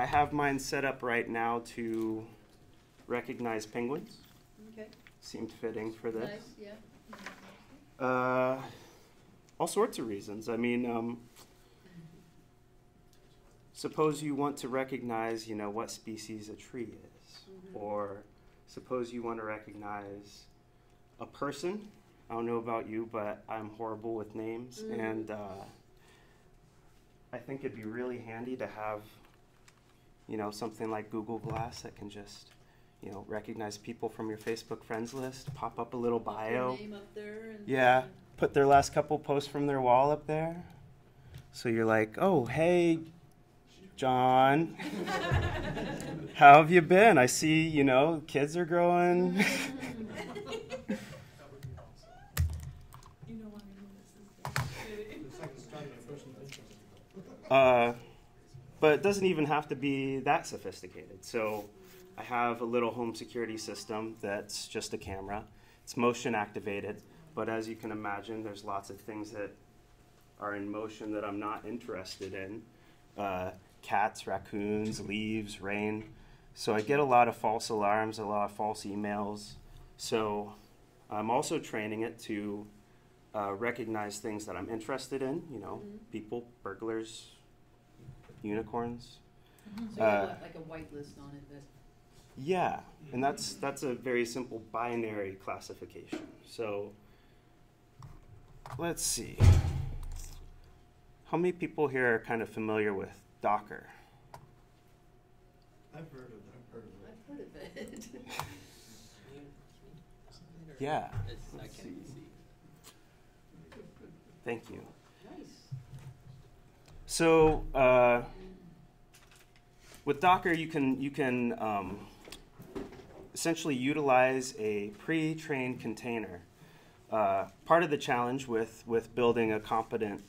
I have mine set up right now to recognize penguins. Okay, Seemed fitting for this. nice, yeah. Uh, all sorts of reasons. I mean, um, suppose you want to recognize, you know, what species a tree is, Mhm. or suppose you want to recognize a person. I don't know about you, but I'm horrible with names, Mhm. and uh, I think it'd be really handy to have, you know, something like Google Glass that can just, you know, recognize people from your Facebook friends list, pop up a little bio their name up there and. Yeah. put their last couple posts from their wall up there. So you're like, oh, hey, John, how have you been? I see, you know, kids are growing. You know why I know this is uh, but it doesn't even have to be that sophisticated. So I have a little home security system that's just a camera. It's motion activated, but as you can imagine, there's lots of things that are in motion that I'm not interested in. Uh, cats, raccoons, leaves, rain. So I get a lot of false alarms, a lot of false emails. So I'm also training it to uh, recognize things that I'm interested in, you know, Mhm. people, burglars, unicorns. So you Uh, have like a white list on it that, Yeah, and that's that's a very simple binary classification. So let's see. How many people here are kind of familiar with Docker? I've heard of it, I've heard of it. I've heard of it. Yeah. Let's can't even see. see. Thank you. So uh, with Docker, you can you can um, essentially utilize a pre-trained container. Uh, part of the challenge with with building a competent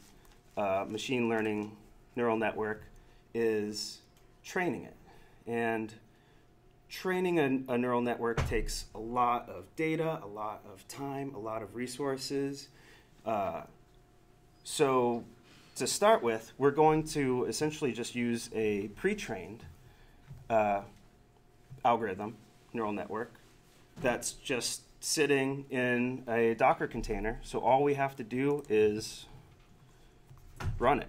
uh, machine learning neural network is training it, and training a, a neural network takes a lot of data, a lot of time, a lot of resources. Uh, so to start with, we're going to essentially just use a pre-trained uh, algorithm, neural network, that's just sitting in a Docker container. So all we have to do is run it.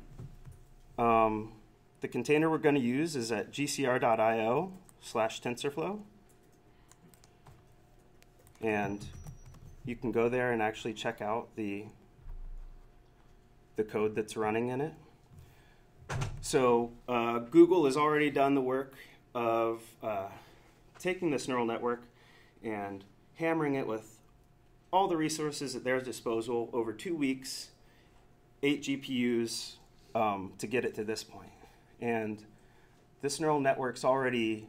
Um, the container we're going to use is at gcr.io slash TensorFlow. And you can go there and actually check out the the code that's running in it. So uh, Google has already done the work of uh, taking this neural network and hammering it with all the resources at their disposal over two weeks, eight GPUs um, to get it to this point. And this neural network's already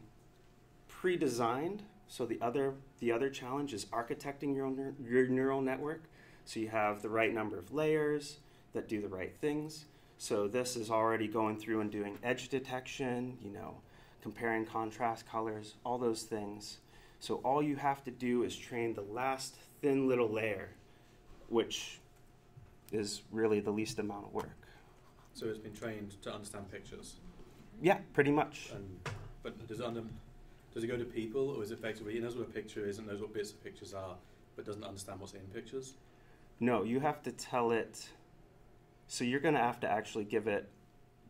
pre-designed. So the other the other challenge is architecting your own, your neural network. So you have the right number of layers that do the right things. So this is already going through and doing edge detection, you know, comparing contrast colors, all those things. So all you have to do is train the last thin little layer, which is really the least amount of work. So it's been trained to understand pictures. Yeah, pretty much. But does it under, does it go to people or is it effectively it knows what a picture is and knows what bits of pictures are, but doesn't understand what's in pictures? No, you have to tell it. So you're going to have to actually give it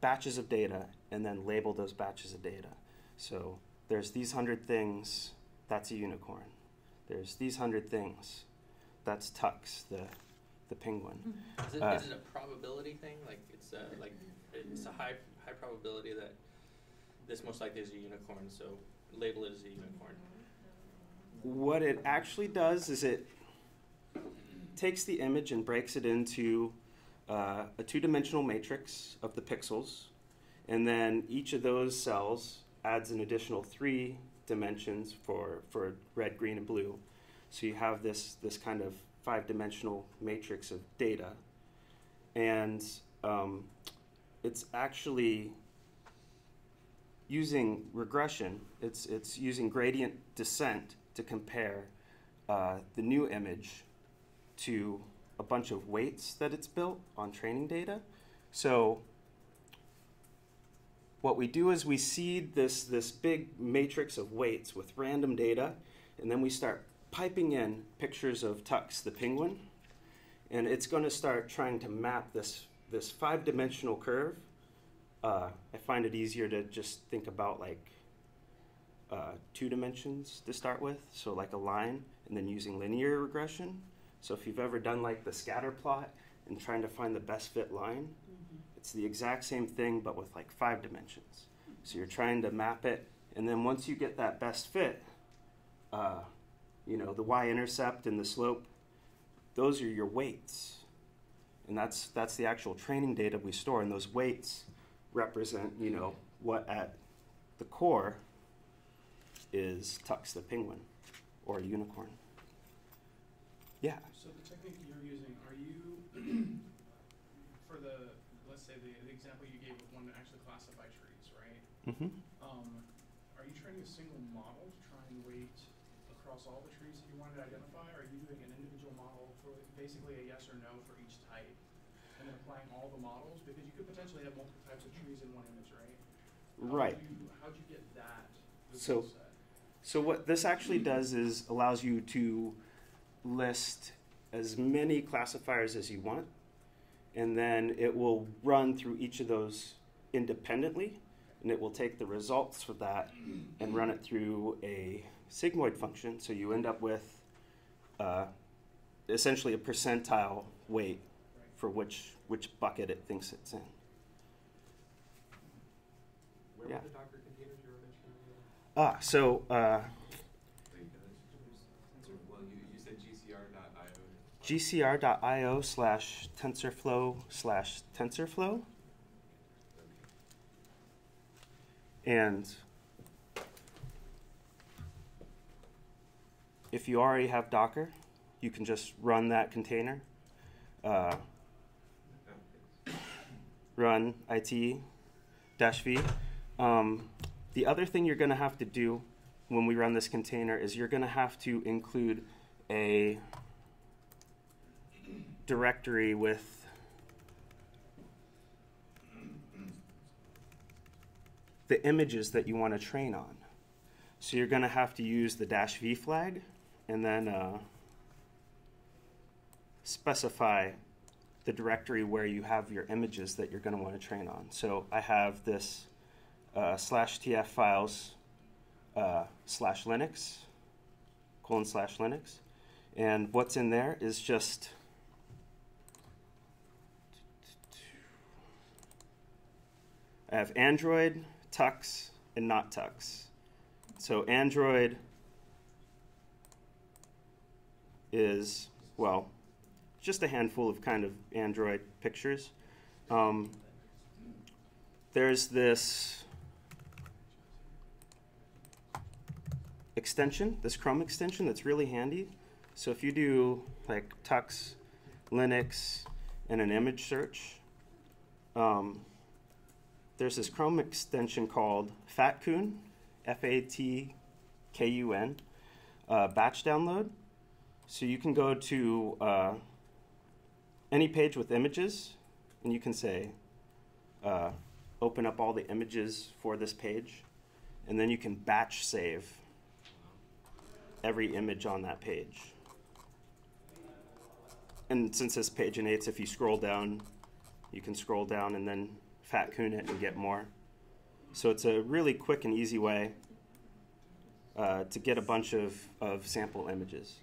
batches of data and then label those batches of data. So there's these hundred things, that's a unicorn. There's these hundred things, that's Tux, the, the penguin. Is it, Uh, is it a probability thing? Like it's a, like it's a high high probability that this most likely is a unicorn, so label it as a unicorn. What it actually does is it takes the image and breaks it into uh, a two dimensional matrix of the pixels, and then each of those cells adds an additional three dimensions for, for red, green, and blue. So you have this, this kind of five dimensional matrix of data. And um, it's actually using regression, it's, it's using gradient descent to compare uh, the new image to a bunch of weights that it's built on training data. So what we do is we seed this, this big matrix of weights with random data, and then we start piping in pictures of Tux the penguin, and it's going to start trying to map this, this five dimensional curve. Uh, I find it easier to just think about like uh, two dimensions to start with, so like a line, and then using linear regression. So if you've ever done like the scatter plot and trying to find the best fit line, Mhm. it's the exact same thing but with like five dimensions. So you're trying to map it, and then once you get that best fit, uh, you know, the y-intercept and the slope, those are your weights. And that's, that's the actual training data we store, and those weights represent, you know, what at the core is Tux the penguin or a unicorn. Yeah. So the technique you're using, are you, for the, let's say the, the example you gave of one to actually classify trees, right? Mm-hmm. Um, are you training a single model to try and weight across all the trees that you wanted to identify? Or are you doing an individual model for basically a yes or no for each type? And then applying all the models? Because you could potentially have multiple types of trees in one image, right? How Right. you- How'd you get that So- So what this actually does is allows you to list as many classifiers as you want, and then it will run through each of those independently, and it will take the results for that and run it through a sigmoid function. So you end up with uh, essentially a percentile weight for which which bucket it thinks it's in. Where Yeah. were the Docker containers you were mentioning? Ah, so uh, Well, you, you said gcr.io. gcr.io slash tensorflow slash tensorflow. And if you already have Docker, you can just run that container. Uh, run it dash v. Um, the other thing you're going to have to do when we run this container is you're going to have to include a directory with the images that you want to train on. So you're going to have to use the dash v flag and then uh, specify the directory where you have your images that you're going to want to train on. So I have this uh, slash tf files uh, slash Linux colon slash Linux, and what's in there is just I have Android, Tux, and not Tux. So Android is well, just a handful of kind of Android pictures. Um, there's this extension, this Chrome extension that's really handy. So if you do like Tux, Linux, and an image search, um, there's this Chrome extension called FATKUN, F-A-T-K-U-N, uh, batch download. So you can go to uh, any page with images, and you can say, uh, open up all the images for this page, and then you can batch save every image on that page. And since this page paginates, if you scroll down, you can scroll down and then FATKUN it and get more. So it's a really quick and easy way uh, to get a bunch of, of sample images.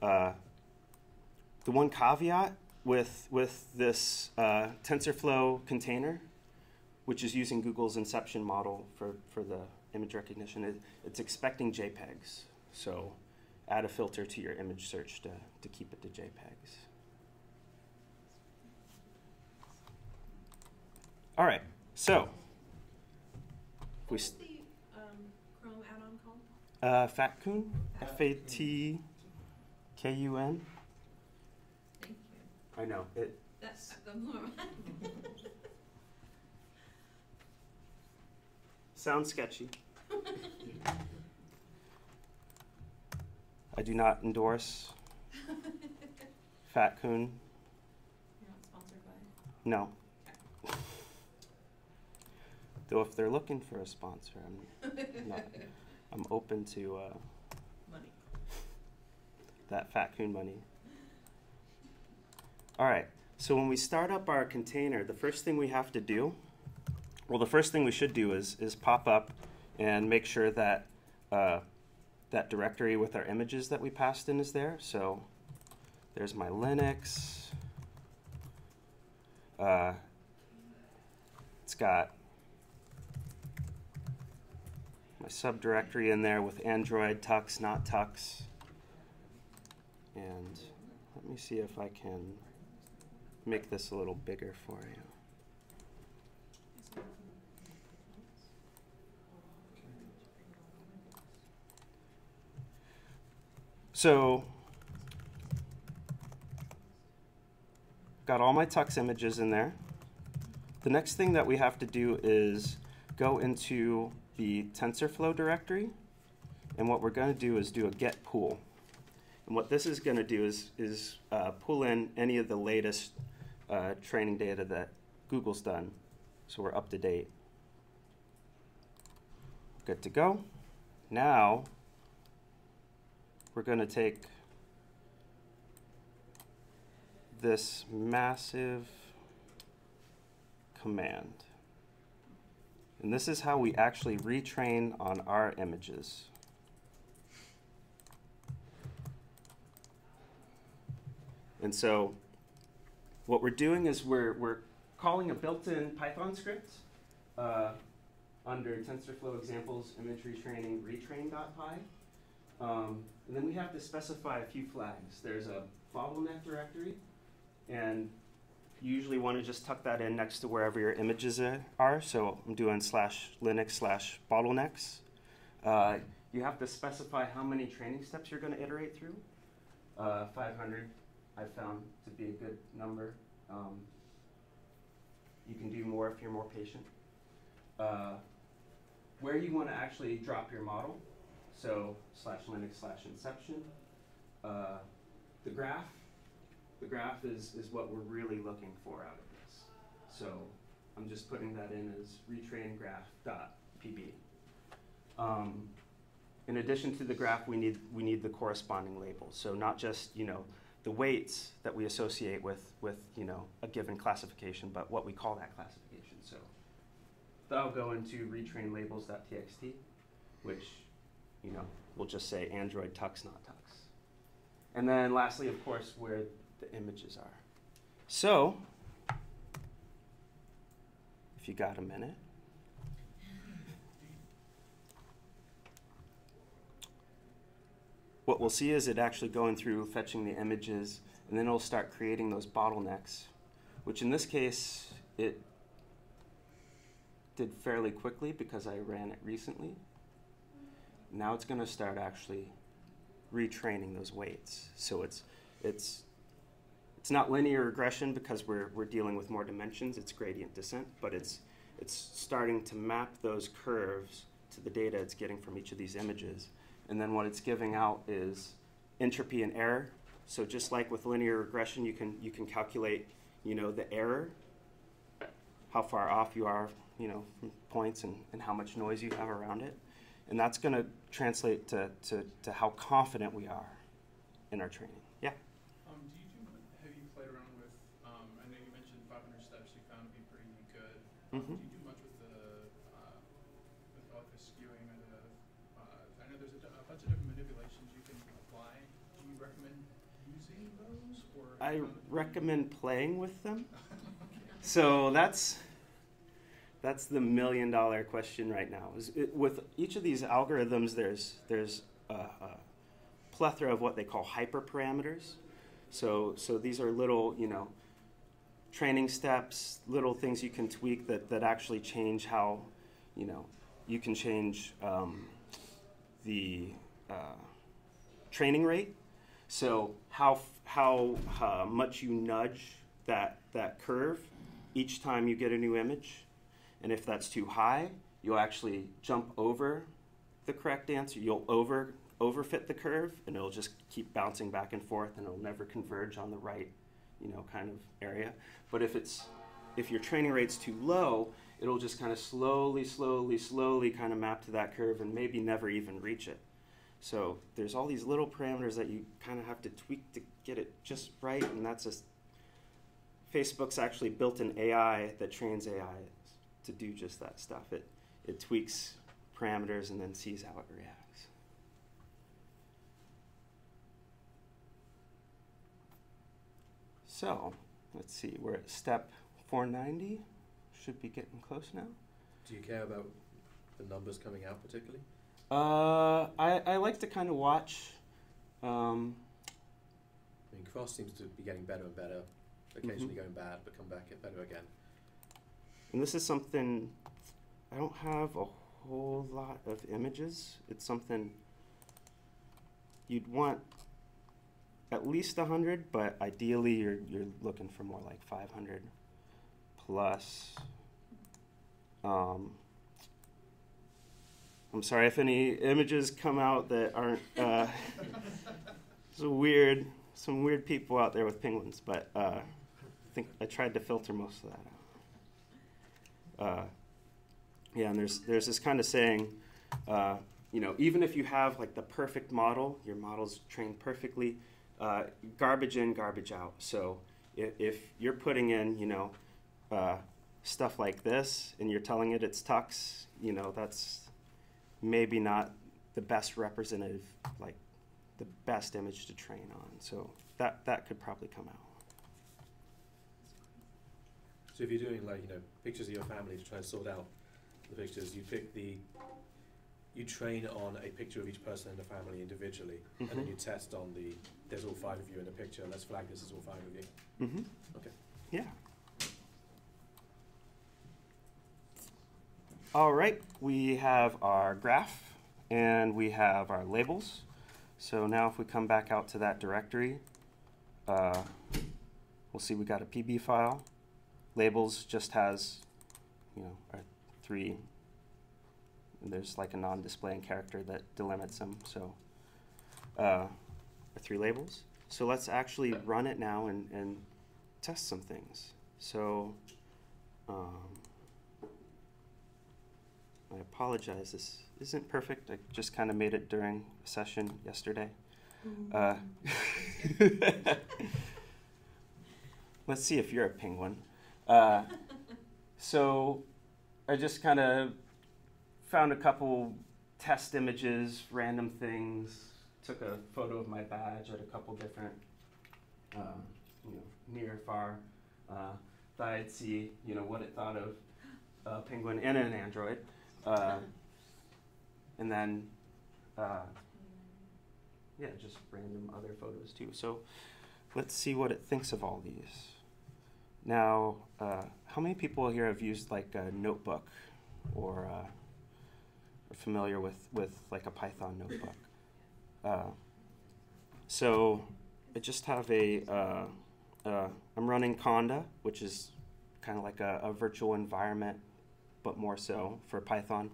Uh, the one caveat with, with this uh, TensorFlow container, which is using Google's Inception model for, for the image recognition, it, it's expecting JPEGs. So add a filter to your image search to, to keep it to JPEGs. All right, so we What's the um, Chrome add-on called? uh, FATKUN, F A T K U N. Thank you. I know it. That's that blew. Sounds sketchy. I do not endorse FATKUN. You're not sponsored by. No. Though if they're looking for a sponsor, I'm not, I'm open to uh, Money. that FATKUN money. All right. So when we start up our container, the first thing we have to do, well, the first thing we should do is is pop up and make sure that uh, that directory with our images that we passed in is there. So there's my Linux. Uh, it's got my subdirectory in there with Android, Tux, not Tux. And let me see if I can make this a little bigger for you. So, got all my Tux images in there. The next thing that we have to do is go into the TensorFlow directory. And what we're going to do is do a git pull. And what this is going to do is, is uh, pull in any of the latest uh, training data that Google's done. So we're up to date. Good to go. Now, we're going to take this massive command. And this is how we actually retrain on our images. And so what we're doing is we're, we're calling a built-in Python script uh, under TensorFlow examples image retraining retrain.py. Um, and then we have to specify a few flags. There's a bottleneck directory, and you usually want to just tuck that in next to wherever your images are. So I'm doing slash Linux slash bottlenecks. Uh, you have to specify how many training steps you're going to iterate through. Uh, 500 I found to be a good number. Um, you can do more if you're more patient. Uh, where you want to actually drop your model, so slash Linux slash inception. Uh, the graph, the graph is, is what we're really looking for out of this. So I'm just putting that in as retrain. Um, in addition to the graph, we need, we need the corresponding labels. So not just, you know, the weights that we associate with, with you know, a given classification, but what we call that classification. So that'll go into retrain labels.txt, which you know, we'll just say Android tux, not tux. And then lastly, of course, where the images are. So, if you got a minute, what we'll see is it actually going through fetching the images, and then it'll start creating those bottlenecks, which in this case, it did fairly quickly because I ran it recently. Now it's going to start actually retraining those weights. So it's it's it's not linear regression because we're we're dealing with more dimensions. It's gradient descent, but it's it's starting to map those curves to the data it's getting from each of these images. And then what it's giving out is entropy and error. So just like with linear regression, you can you can calculate, you know, the error, how far off you are, you know, from points and, and how much noise you have around it. And that's going to translate to, to, to how confident we are in our training. Yeah? Um, do you do, have you played around with, um, I know you mentioned five hundred steps you found to be pretty Um, Mhm. Do you do much with the, uh, with like the skewing or the, uh, I know there's a, a bunch of different manipulations you can apply. Do you recommend using those or? I recommend playing with them. So that's that's the million dollar question right now. Is it, with each of these algorithms, there's there's a, a plethora of what they call hyperparameters. So so these are little you know training steps, little things you can tweak that that actually change how you know you can change um, the uh, training rate. So how how uh, much you nudge that that curve each time you get a new image, and if that's too high, you'll actually jump over the correct answer. You'll over overfit the curve, and it'll just keep bouncing back and forth, and it'll never converge on the right, you know, kind of area. But if it's if your training rate's too low, it'll just kind of slowly, slowly, slowly kind of map to that curve and maybe never even reach it. So there's all these little parameters that you kind of have to tweak to get it just right, and that's just Facebook's actually built an AI that trains AI to do just that stuff. It it tweaks parameters and then sees how it reacts. So let's see, we're at step 490. Should be getting close now. Do you care about the numbers coming out particularly? Uh, I, I like to kind of watch. Um, I mean, Cross seems to be getting better and better, occasionally going bad, but come back get better again. and this is something, I don't have a whole lot of images. It's something you'd want at least 100, but ideally you're, you're looking for more like 500 plus. Um, I'm sorry if any images come out that aren't. Uh, a weird, some weird people out there with penguins, but uh, I think I tried to filter most of that out. Uh, yeah, and there's there's this kind of saying, uh, you know, even if you have like the perfect model, your model's trained perfectly, uh, garbage in, garbage out. So if, if you're putting in, you know, uh, stuff like this, and you're telling it it's tux, you know, that's maybe not the best representative, like the best image to train on. So that that could probably come out. So if you're doing like you know pictures of your family to try and sort out the pictures, you pick the you train on a picture of each person in the family individually, and then Mhm. you test on the there's all five of you in the picture. and Let's flag this as all five of you. Mm-hmm. Okay. Yeah. All right, we have our graph and we have our labels. So now if we come back out to that directory, uh, we'll see we got a PB file. Labels just has, you know, our three, there's like a non-displaying character that delimits them. So uh, three labels. So let's actually run it now and, and test some things. So, um, I apologize. This isn't perfect. I just kind of made it during a session yesterday. Uh, let's see if you're a penguin. Uh, so, I just kind of found a couple test images, random things. Took a photo of my badge at a couple different, uh, you know, near, far. Uh, thought I'd see, you know, what it thought of a penguin and an android. Uh, and then, uh, yeah, just random other photos too. So let's see what it thinks of all these. Now, uh, how many people here have used like a notebook or uh, familiar with, with like a Python notebook? Uh, so I just have a, uh, uh, I'm running Conda, which is kind of like a, a virtual environment, but more so for Python.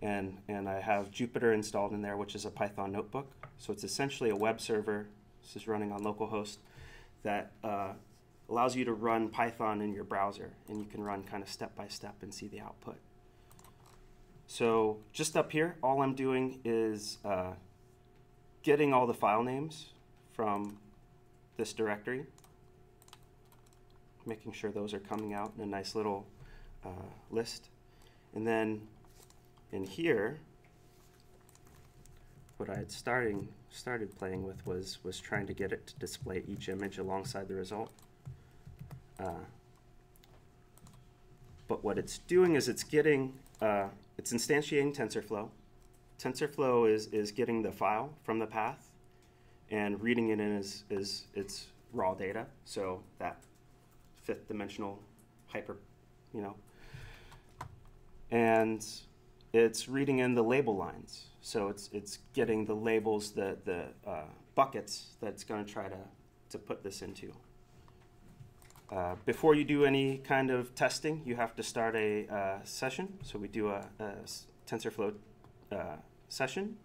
And, and I have Jupyter installed in there, which is a Python notebook. So it's essentially a web server. This is running on localhost that uh, allows you to run Python in your browser, and you can run kind of step by step and see the output. So just up here, all I'm doing is uh, getting all the file names from this directory, making sure those are coming out in a nice little uh, list. And then in here, what I had starting started playing with was was trying to get it to display each image alongside the result. Uh, but what it's doing is it's getting uh, it's instantiating TensorFlow. TensorFlow is is getting the file from the path and reading it in as is its raw data. So that fifth dimensional hyper, you know, and it's reading in the label lines. So it's it's getting the labels, the the uh, buckets that it's going to try to to put this into. Uh, before you do any kind of testing, you have to start a uh, session. So we do a TensorFlow uh, session.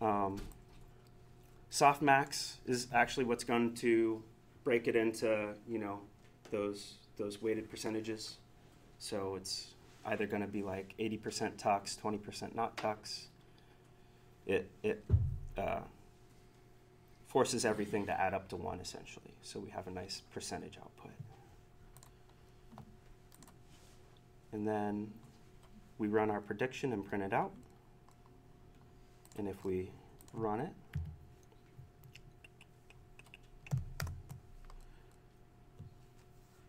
Um, softmax is actually what's going to break it into you know those those weighted percentages. So it's either going to be like 80% tux, 20% not tux. It, it uh, forces everything to add up to one essentially. So we have a nice percentage output. And then we run our prediction and print it out. And if we run it,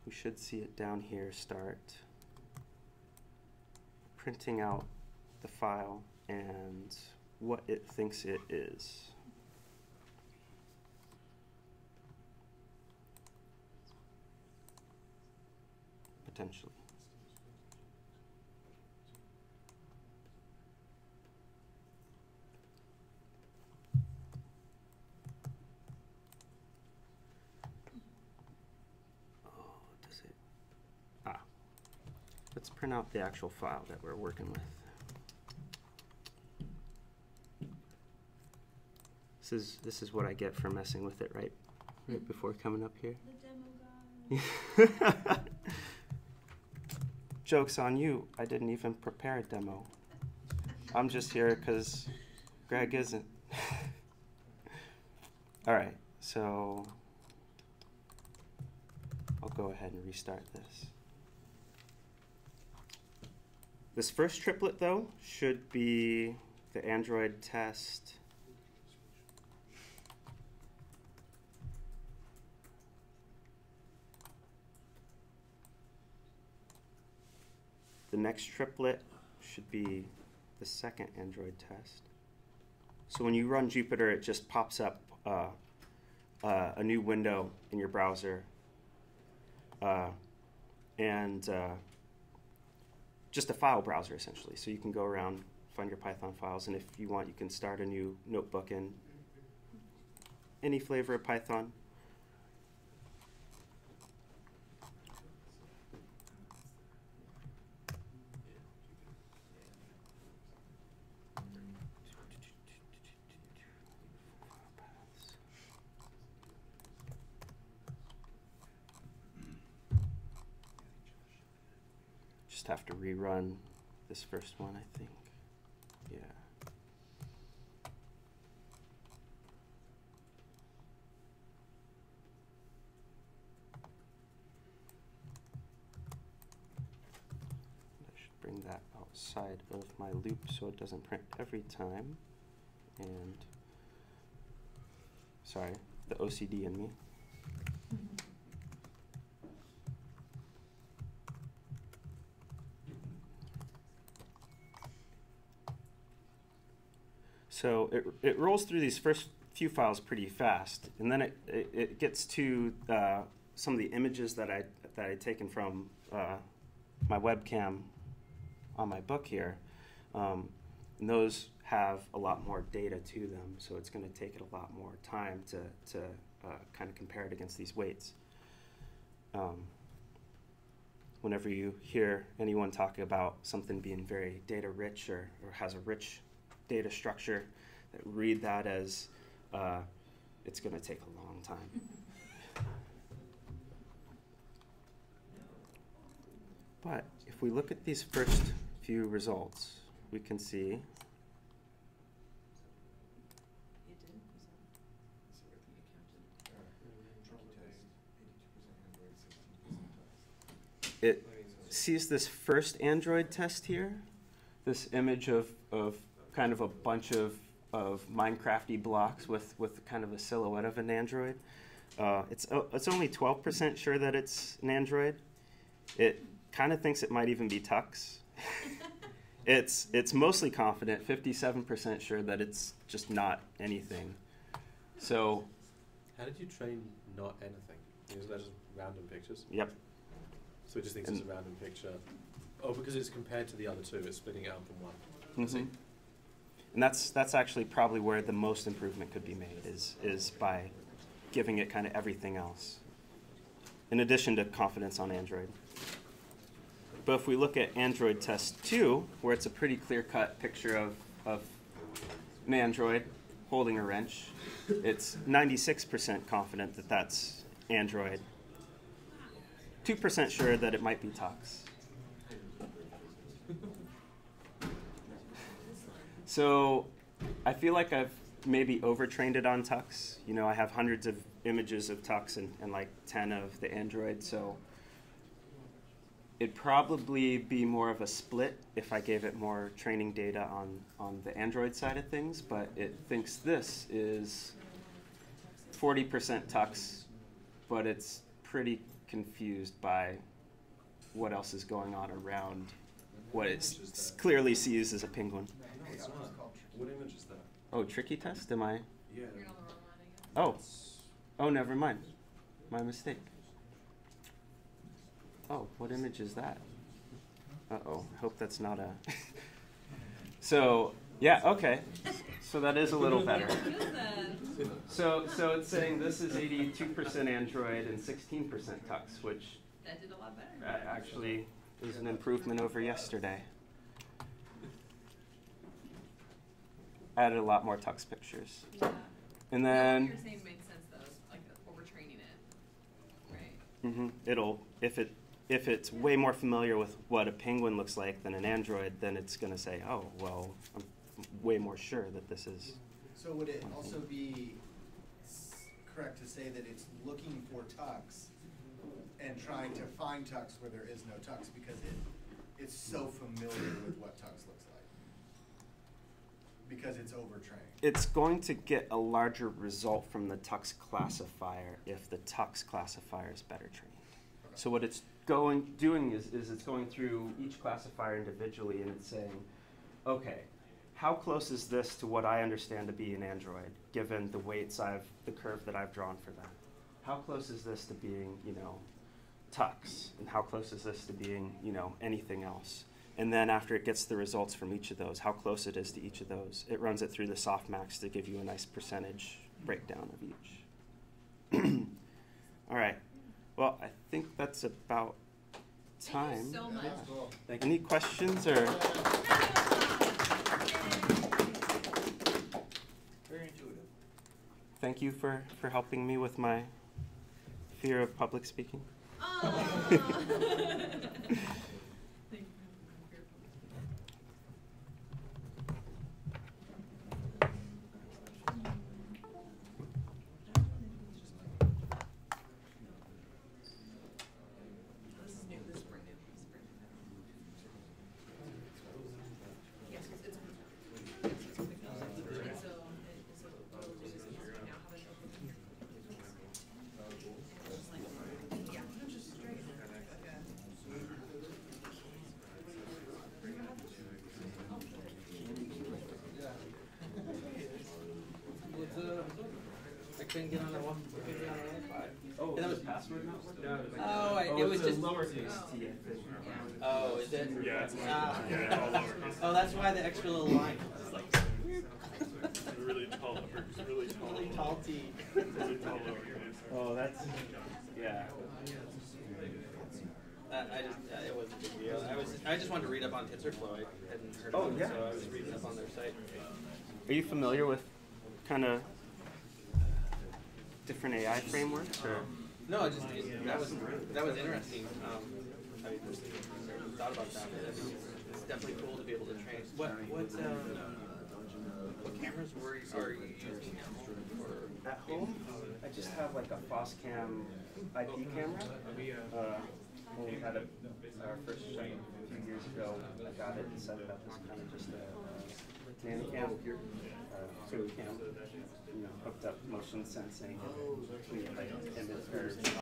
we should see it down here start printing out the file and what it thinks it is. Potentially. Oh, does it? Ah. Let's print out the actual file that we're working with. This is this is what I get for messing with it right right before coming up here. Joke's on you. I didn't even prepare a demo. I'm just here because Greg isn't. All right, so I'll go ahead and restart this. This first triplet, though, should be the Android test. Next triplet should be the second Android test. So when you run Jupyter, it just pops up uh, uh, a new window in your browser. Uh, and uh, just a file browser, essentially. So you can go around, find your Python files, and if you want, you can start a new notebook in any flavor of Python. Just rerun this first one, I think. Yeah. I should bring that outside of my loop so it doesn't print every time. And sorry, the OCD in me. So it, it rolls through these first few files pretty fast, and then it, it, it gets to uh, some of the images that I that I'd taken from uh, my webcam on my book here, um, and those have a lot more data to them. So it's going to take it a lot more time to to uh, kind of compare it against these weights. Um, whenever you hear anyone talk about something being very data rich or, or has a rich data structure, that read that as uh, it's going to take a long time. But if we look at these first few results, we can see It sees this first Android test here, this image of, of kind of a bunch of, of Minecrafty blocks with, with kind of a silhouette of an Android. Uh, it's, uh, it's only 12% sure that it's an Android. It kind of thinks it might even be Tux. it's, it's mostly confident, 57% sure that it's just not anything. So, How did you train not anything? Is that just random pictures? yep, So it just thinks it's a random picture. Oh, because it's compared to the other two, it's splitting it out from one. I see. And that's that's actually probably where the most improvement could be made is is by giving it kind of everything else. In addition to confidence on Android. But if we look at Android test 2, where it's a pretty clear-cut picture of, of an Android holding a wrench, it's 96% confident that that's Android. 2% sure that it might be Tux. So I feel like I've maybe overtrained it on Tux. You know, I have hundreds of images of Tux and, and like 10 of the Android, so it'd probably be more of a split if I gave it more training data on, on the Android side of things, but it thinks this is 40% Tux, but it's pretty confused by what else is going on around what it clearly sees as a penguin. No, it's not. What image is that? Oh, tricky test? Am I? Yeah. You're on the wrong one, I guess. Oh, oh, never mind. My mistake. Oh, what image is that? Uh oh. Hope that's not a. so yeah, okay. So that is a little better. So so it's saying this is 82% Android and 16% Tux, which That did a lot better. a- actually is an improvement over yesterday. Added a lot more Tux pictures. Yeah. And then. what you're saying makes sense though, like overtraining it, right? hmm It'll if it if it's way more familiar with what a penguin looks like than an android, then it's going to say, "Oh, well, I'm way more sure that this is." So would it also be correct to say that it's looking for tux and trying to find tux where there is no tux because it, it's so familiar with what tux looks like? Because it's overtrained. It's going to get a larger result from the tux classifier if the tux classifier is better trained. So what it's going doing is, is it's going through each classifier individually and it's saying, okay, how close is this to what I understand to be an android, given the weights I've the curve that I've drawn for that? How close is this to being, you know, tux? And how close is this to being, you know, anything else? And then after it gets the results from each of those, how close it is to each of those, it runs it through the softmax to give you a nice percentage breakdown of each. All right. Well, I think that's about time. Thank you so much. Yeah, cool. Any questions or? Very intuitive. Thank you for, for helping me with my fear of public speaking. Aw. Thank you. This is new, this is brand new, this is brand new. Yes, it's, it's. yes, it's quick. And so, and so what we'll do is right now have it open here. Just like, yeah, no, just straight. Okay. What's up? I couldn't get on the one. I couldn't get on the Wi-Fi. Oh, And that was password not working? Oh, I, it was just. lowercase t. Oh, is it? Yeah, it's yeah, it's all lowercase. Oh, that's why the extra little line. It's like Really tall, numbers, really tall. really tall T. Really tall. Oh, that's, yeah. Uh, I just, uh, it wasn't a big deal. I was, I just wanted to read up on TensorFlow. I hadn't heard Oh, of it, yeah. so I was reading up on their site. Are you familiar with kind of different AI frameworks or? No, I just it, that was that was interesting. Um, I just thought about that. It's, it's definitely cool to be able to train. What what um, what cameras were you, are you using at home? Or At home, I just have like a Foscam IP camera. Uh, when we had a, our first show a few years ago, I got it and set it up as kind of just a uh, nanny cam, uh, photo cam, you know, hooked up motion sensing and we like image or